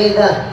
The.